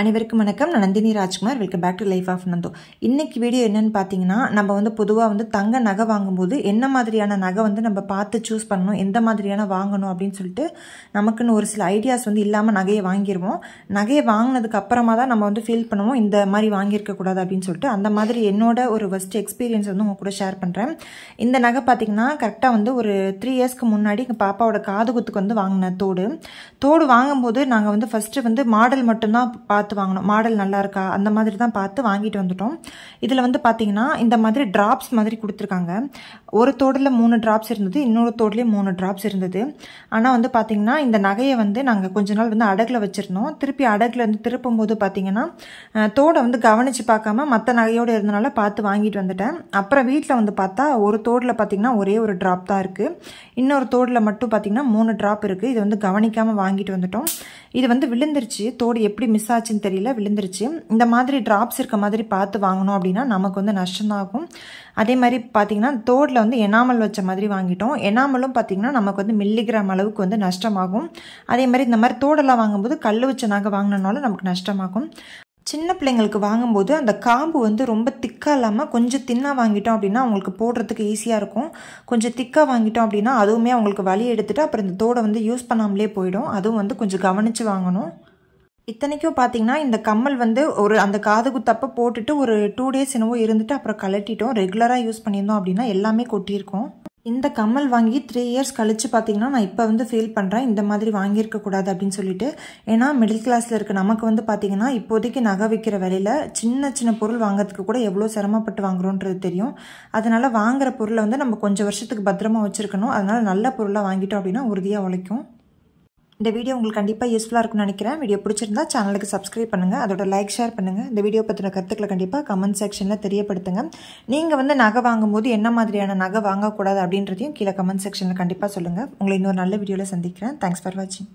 அனைவருக்கும் வணக்கம். நான் Nandini Rajkumar. Welcome back to life of Nando இன்னைக்கு வீடியோ என்னன்னு பார்த்தீங்கன்னா நம்ம வந்து பொதுவாக வந்து தங்க நகை வாங்கும்போது என்ன மாதிரியான நகை வந்து நம்ம பார்த்து சூஸ் பண்ணணும் எந்த மாதிரியான வாங்கணும் அப்படின்னு சொல்லிட்டு நமக்குன்னு ஒரு சில ஐடியாஸ் வந்து இல்லாமல் நகையை வாங்கிடுவோம் நகையை வாங்கினதுக்கு அப்புறமா தான் நம்ம வந்து ஃபீல் பண்ணுவோம் இந்த மாதிரி வாங்கியிருக்கக்கூடாது அப்படின்னு சொல்லிட்டு. அந்த மாதிரி என்னோட ஒரு ஃபஸ்ட் எக்ஸ்பீரியன்ஸ் வந்து உங்க கூட ஷேர் பண்ணுறேன் இந்த நகை பார்த்தீங்கன்னா கரெக்டாக வந்து ஒரு த்ரீ இயர்ஸ்க்கு முன்னாடி எங்கள் பாப்பாவோட காது குத்துக்கு வந்து வாங்கின தோடு. தோடு வாங்கும்போது நாங்கள் வந்து ஃபஸ்ட்டு வந்து மாடல் மட்டும்தான் பார்த்து வாங்கினோம் மாடல் நல்லா இருக்கா? அந்த மாதிரி தான் பார்த்து வாங்கிட்டு வந்துட்டோம். இதில் வந்து பார்த்தீங்கன்னா இந்த மாதிரி ட்ராப்ஸ் மாதிரி கொடுத்துருக்காங்க. ஒரு தோடில் மூணு ட்ராப்ஸ் இருந்தது இன்னொரு தோடுலேயும் மூணு ட்ராப்ஸ் இருந்தது. ஆனால் வந்து பார்த்தீங்கன்னா இந்த நகையை வந்து நாங்கள் கொஞ்ச நாள் வந்து அடகில் வச்சுருந்தோம். திருப்பி அடகில் வந்து திருப்பும் போது பார்த்தீங்கன்னா தோடை வந்து கவனித்து பார்க்காம மற்ற நகையோடு இருந்தனால பார்த்து வாங்கிட்டு வந்துட்டேன். அப்புறம் வீட்டில் வந்து பார்த்தா ஒரு தோடில் பார்த்தீங்கன்னா ஒரே ஒரு ட்ராப் தான் இருக்குது இன்னொரு தோடில் மட்டும் பார்த்தீங்கன்னா மூணு ட்ராப் இருக்குது இது வந்து கவனிக்காமல் வாங்கிட்டு வந்துட்டோம். இது வந்து விழுந்துருச்சு. தோடு எப்படி மிஸ் ஆச்சுன்னு தெரியல விழுந்துருச்சு. இந்த மாதிரி ட்ராப்ஸ் இருக்க மாதிரி பார்த்து வாங்கினோம் அப்படின்னா நமக்கு வந்து நஷ்டமாகும் ஆகும் அதே மாதிரி பார்த்தீங்கன்னா தோடில் வந்து எனாமல் வச்ச மாதிரி வாங்கிட்டோம். எனாமலும் பார்த்தீங்கன்னா நமக்கு வந்து மில்லிகிராம் அளவுக்கு வந்து நஷ்டமாகும். அதே மாதிரி இந்த மாதிரி தோடெல்லாம் வாங்கும்போது கல் வச்ச நாங்கள் வாங்கினனால நமக்கு நஷ்டமாகும். சின்ன பிள்ளைங்களுக்கு வாங்கும்போது அந்த காம்பு வந்து ரொம்ப திக்காக இல்லாமல் கொஞ்சம் தின்னாக வாங்கிட்டோம் அப்படின்னா அவங்களுக்கு போடுறதுக்கு ஈஸியாக இருக்கும். கொஞ்சம் திக்காக வாங்கிட்டோம் அப்படின்னா அதுவுமே அவங்களுக்கு வலி எடுத்துகிட்டு அப்புறம் இந்த தோடை வந்து யூஸ் பண்ணாமலே போயிடும். அதுவும் வந்து கொஞ்சம் கவனித்து வாங்கணும். இத்தனைக்கும் பார்த்தீங்கன்னா இந்த கம்மல் வந்து ஒரு அந்த காது குத்தப்போ போட்டுட்டு ஒரு டூ டேஸ் என்னவோ இருந்துட்டு அப்புறம் கலட்டிட்டோம் ரெகுலராக யூஸ் பண்ணியிருந்தோம் அப்படின்னா எல்லாமே கொட்டியிருக்கோம். இந்த கம்மல் வாங்கி த்ரீ இயர்ஸ் கழிச்சு பார்த்தீங்கன்னா நான் இப்போ வந்து ஃபீல் பண்ணுறேன் இந்த மாதிரி வாங்கியிருக்க கூடாது அப்படின்னு சொல்லிட்டு. ஏன்னா மிடில் கிளாஸில் இருக்க நமக்கு வந்து பார்த்தீங்கன்னா இப்போதைக்கு நகை விற்கிற விலையில சின்ன சின்ன பொருள் வாங்குறதுக்கு கூட எவ்வளோ சிரமப்பட்டு வாங்குறோன்றது தெரியும். அதனால் வாங்குற பொருளை வந்து நம்ம கொஞ்சம் வருஷத்துக்கு பத்திரமா வச்சிருக்கணும். அதனால நல்ல பொருளாக வாங்கிட்டோம் அப்படின்னா உறுதியாக உழைக்கும். இந்த வீடியோ உங்களுக்கு கண்டிப்பாக யூஸ்ஃபுல்லாக இருக்கும்னு நினைக்கிறேன். வீடியோ பிடிச்சிருந்தா சேனலுக்கு சப்ஸ்கிரைப் பண்ணுங்கள் அதோட லைக் ஷேர் பண்ணுங்கள் இந்த வீடியோ பற்றின கருத்துக்களை கண்டிப்பாக கமெண்ட் செக்ஷனில் தெரியப்படுத்துங்க. நீங்கள் வந்து நகை வாங்கும்போது என்ன மாதிரியான நகை வாங்கக்கூடாது அப்படின்றதையும் கீழே கமெண்ட் செக்ஷனில் கண்டிப்பாக சொல்லுங்கள் உங்களை இன்னொரு நல்ல வீடியோவில் சந்திக்கிறேன். தேங்க்ஸ் ஃபார் வாட்சிங்